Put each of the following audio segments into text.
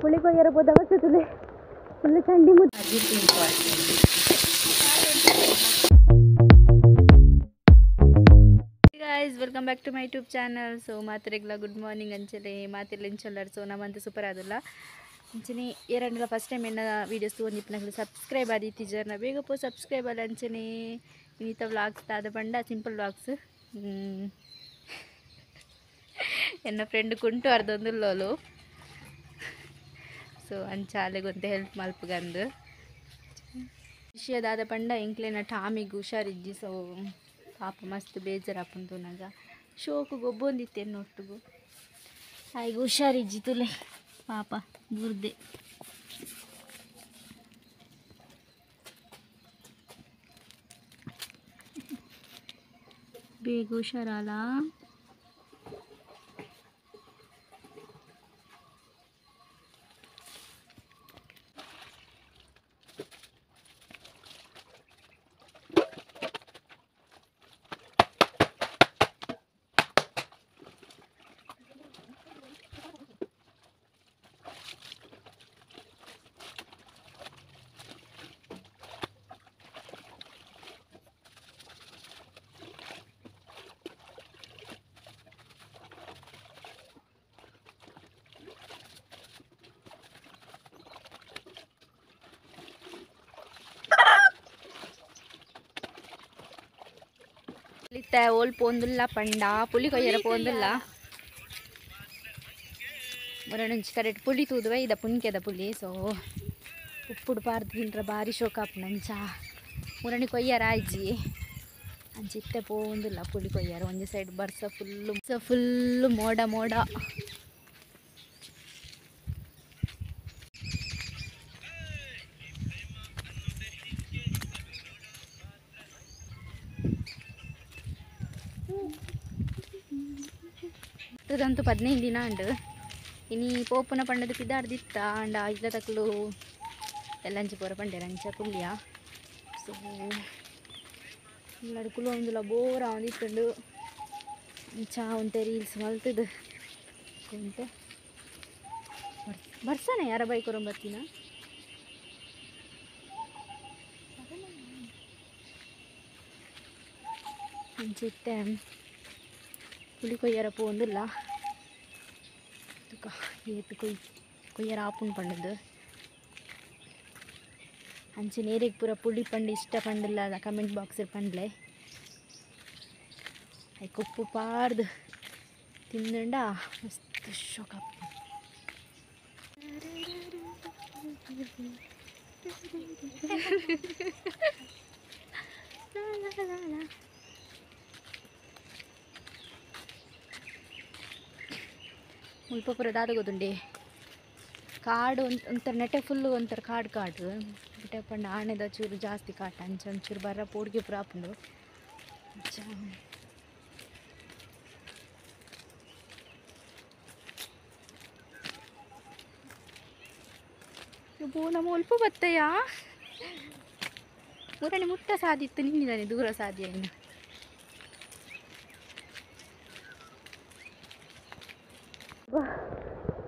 ಹುಳಿಗೊಯ್ಯರ ಬೋದವಸೆ ತುಲೆ full Chandi guys welcome back to my YouTube channel so ಮಾತ್ರೆಗಳ good morning ಅಂಚಲೆ ಮಾತೆಲ್ಲ ಇಂಚಲ್ಲರ್ ಸೊ ನಮ್ಮಂತೂ ಸೂಪರ್ ಆದಲ್ಲ ಅಂಚನೆ ಏರಂಡಲ್ಲ ಫಸ್ಟ್ ಟೈಮ್ ಎನ್ನ ವೀಡಿಯೋಸ್ ತೊಗೊಂಡು ಇಪ್ಪನಾಗಲಿ ಸಬ್ಸ್ಕ್ರೈಬ್ ಆದೀತಿ ಜರ್ನ ಬೇಗ ಪೋ ಸಬ್ಸ್ಕ್ರೈಬ್ ಅಲ್ಲ ಅಂಚನೆ ಇನ್ನಿತ ವ್ಲಾಗ್ಸ್ ಆದ ಬಂಡ ಸಿಂಪಲ್ ವ್ಲಾಗ್ಸ್ ಎನ್ನ ಫ್ರೆಂಡ್ ಕುಂಟು ಅರ್ಧೊಂದು ಲೋಲು ಸೊ ಅಂಚಾಲೆ ಗೊತ್ತೆ ಹೆಲ್ಪ್ ಮಲ್ಪಗಂದು. ವಿಷಯದಾದ ಪಂಡ ಎಂಕ್ಲೆನ ಟಾಮಿಗೆ ಹುಷಾರಿಜ್ಜಿ ಸೊ ಪಾಪ ಮಸ್ತ್ ಬೇಜಾರಾಪುಂತು ನಗ. ಶೋಕು ಗೊಬ್ಬೊಂದಿತ್ತೇನು ನೋಟ್ಗು? ಆಯ್ಗೆ ಹುಷಾರಿಜ್ಜಿ ತುಲೆ, ಪಾಪ ಬುರ್ದೆ ಬೇಗ ಹುಷಾರಲ್ಲ ಲಿತ್ತ ಓಲ್ ಪೋಂದುಲ್ಲ, ಪಂಡ, ಪುಲಿ ಕೊಯ್ಯರ ಪೋಂದುಲ್ಲ. ಮುರಣಿಂಚ್ ಕರೆಕ್ಟ್ ಪುಲಿ ತೂದುವೆ, ಇದ ಪುನ್ಕೆದ ಪುಲಿ, ಸೊ ಉಪ್ಪುಡು ಪಾರ್ದು ತಿಂಡ್ರ ಭಾರಿ ಶೋಕಾಪ್ ನಂಚ. ಮುರಣಿ ಕೊಯ್ಯರ ಆಯ್ಜಿ. ಅಂಚಿತ್ತೆ ಪೋಂದುಲ್ಲ, ಪುಲಿ ಕೊಯ್ಯರ, ಒಂಜಿ ಸೈಡ್ ಬರ್ಸ ಫುಲ್ಲು ಫುಲ್ಲು ಮೋಡ ಮೋಡ. ಇದಂತೂ ಪದಿನೈದು ದಿನ ಅಂಡು ಇನಿ ಪೋಪುನ ಪಂಡದ ಪಿದಾಡ್ದಿತ್ತ, ಅಂಡ ಇದ ತಕ್ಕಲು ಎಲ್ಲಂಚಿ ಪೂರ ಪಂಡೆ ರಂಚ ಕುಲ್ಯ ಸೊ ನಡ್ಕುಲು ಒಂದುಲ ಬೋರ ಒಂದಿತ್ತುಂಡು ಚಾ ಉಂಟೆ ರೀಲ್ಸ್ ಮಲ್ತದು. ಕುಂತ. ಬರ್ಸನೆ ಯಾರ ಬೈಕ್ ಬರ್ತೀನ ಅಂಚಿತ್ತೆ புளி கொய்யறப்போ வந்து லா ஏற்று கொய் கொய்யற ஆப்புன்னு பண்ணுது ಅಂಚೆ ನೇರಿಗೆ ಪೂರ ಪುಡಿ ಪಂಡು ಇಷ್ಟ ಪಂಡಿಲ್ಲ ಅದ ಕಮೆಂಟ್ ಬಾಕ್ಸಿಗೆ ಪಂಡ್ಲೆ ಐಕ್ ಉಪ್ಪು ಪಾರ್ದು ತಿಂದಂಡ ಮಸ್ತ್ ಶೋಕ la la la la ದಾದ ಗೊತ್ತುಂಡೆ ಕಾಡು ಒಂತ್- ಒಂಥರ ನೆಟ್ಟೆ ಫುಲ್ಲು ಒಂಥರ ಕಾಡು ಕಾಡು ನೆಟ್ಟೆ ಪಂಡ ಆನೆದ ಚೂರು ಜಾಸ್ತಿ ಕಾಟ ಅಂಚ ಒಂಚೂರು ಬರ್ರ ಪೋಡ್ಗೆ ಪೂರ ಆಪುಂಡು ಅಂಚ ಇವು ನಮ್ಮ ಉಲ್ಪ ಬತ್ತಯ್ಯ ಊರನೆ ಮುಟ್ಟ ಸಾದಿತ್ತು ನಿನ್ನಿದ್ದಾನೆ ದೂರ ಸಾಧ್ಯ ಇನ್ನು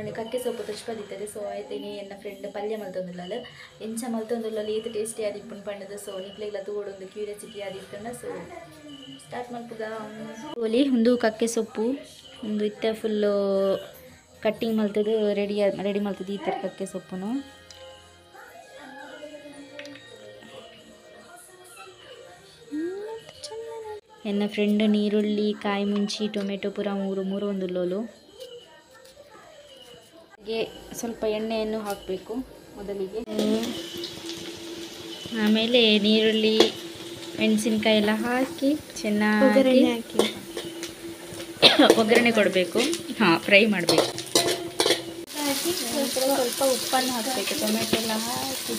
ಮನೆ ಕಕ್ಕೆ ಸೊಪ್ಪು ತುಷ್ಪದಿತ್ತದೆ ಸೊ ಆಯ್ತೀನಿ ಎನ್ನ ಫ್ರೆಂಡ್ ಪಲ್ಯ ಮಲ್ತೊಂದುಲ್ಲ ಎಂಚ ಮಲ್ತೊಂದುಲ್ಲ ಏತ್ ಟೇಸ್ಟಿ ಆದಿಪ್ಪುನ್ ಪಂಡದು. ಸೊ ನಿಕ್ಲೆಗ್ಲ ತೂಡೊಂದು ಕ್ಯೂರಿಯಾಸಿಟಿ ಆದಿತ್ತಂಡ ಸೊ ಸ್ಟಾರ್ಟ್ ಮಲ್ಪುಗ ಓಲಿ ಒಂದು ಕಕ್ಕೆ ಸೊಪ್ಪು, ಒಂದು ಇತ್ತ ಫುಲ್ಲು ಕಟ್ಟಿಂಗ್ ಮಲ್ತದು ರೆಡಿ ರೆಡಿ ಮಲ್ತದ್ದು ಈ ಥರ ಕಕ್ಕೆ ಸೊಪ್ಪುನು. ಎನ್ನ ಫ್ರೆಂಡ್ ನೀರುಳ್ಳಿ, ಕಾಯಿ ಮುಂಚಿ, ಟೊಮೆಟೊ ಪೂರ ಮೂರು ಮೂರು ಒಂದು ಲೋಲು ಹಾಗೆ ಸ್ವಲ್ಪ ಎಣ್ಣೆಯನ್ನು ಹಾಕಬೇಕು ಮೊದಲಿಗೆ. ಆಮೇಲೆ ನೀರುಳ್ಳಿ ಮೆಣಸಿನ್ಕಾಯಿ ಎಲ್ಲ ಹಾಕಿ ಚೆನ್ನಾಗಿ ಹಾಕಿ. ಒಗ್ಗರಣೆ ಕೊಡಬೇಕು. ಹಾಂ ಫ್ರೈ ಮಾಡಬೇಕು. ಹಾಕಿ ಸ್ವಲ್ಪ ಉಪ್ಪನ್ನು ಹಾಕಬೇಕು. ಟೊಮೆಟೊ ಎಲ್ಲ ಹಾಕಿ.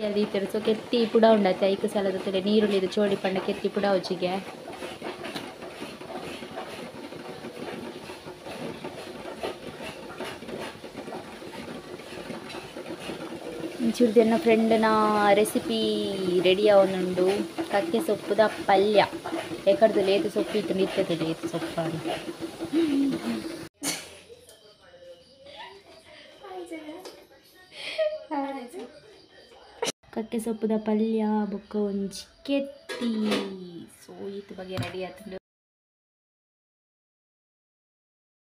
అది తెలుసు కెత్ತಿ ಕೂಡ ಉಂಡತ್ತೆ ಐಕು ಸಾಲದ ತಲೆ ನೀರುಳ್ಳಿದು ಚೋಡಿ ಪಂಡ ಕೆತ್ತಿ ಕೂಡ ಉಚ್ಚಿಗೆ ಒಂಚೂರ್ದು ಫ್ರೆಂಡ್ನ ರೆಸಿಪಿ ರೆಡಿ ಆವನುಂಡು ಕಕ್ಕೆ ಸೊಪ್ಪುದ ಪಲ್ಯ. ಯಾಕಡ್ದು ಲೇತ ಸೊಪ್ಪು ಇತ್ತು ನಿತ್ತದೆ ಸೊಪ್ಪು ಸೊಪ್ಪ ಕಕ್ಕೆ ಸೊಪ್ಪುದ ಪಲ್ಯ, ಬೊಕ್ಕ ಒಂಚಿ ಕೆತ್ತಿ. ಸೋಯಿತ್ ಬಗ್ಗೆ ರೆಡಿ ಆತು